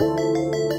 Música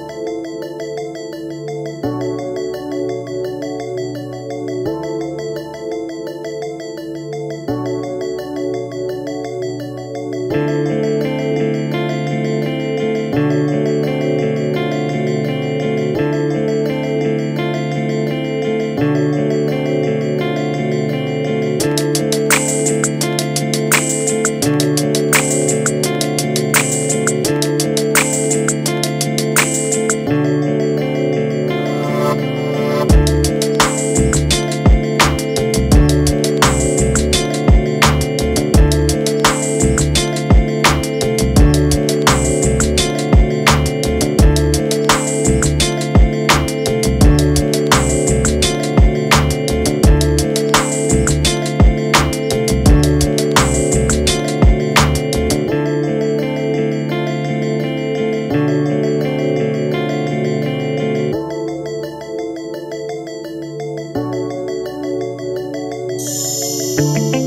you